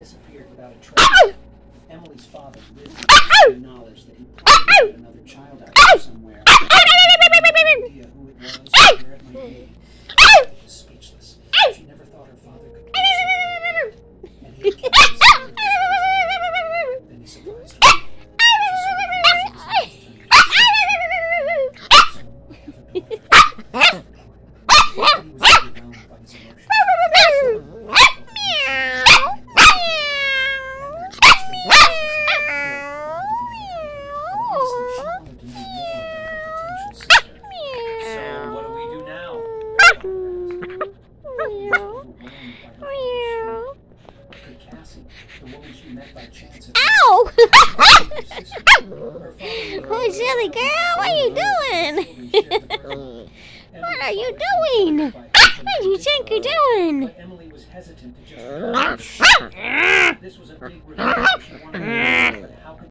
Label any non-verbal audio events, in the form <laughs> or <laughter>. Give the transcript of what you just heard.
disappeared without a trace. Emily's father lived with the knowledge that he probably had another child out there somewhere. No <laughs> idea who it was or where it might be. Was speechless. She never thought her father could do something like that. And he kept his secret this way. Then he surprised her. She saw the <laughs> messages on his phone. He was overwhelmed by his emotions. So what do we do now? Could Cassie, the woman she met by chance, Ow! <laughs> Oh, silly girl, what are you doing? <laughs> What are you doing? <laughs> What do you think you're doing? This was a big revelation.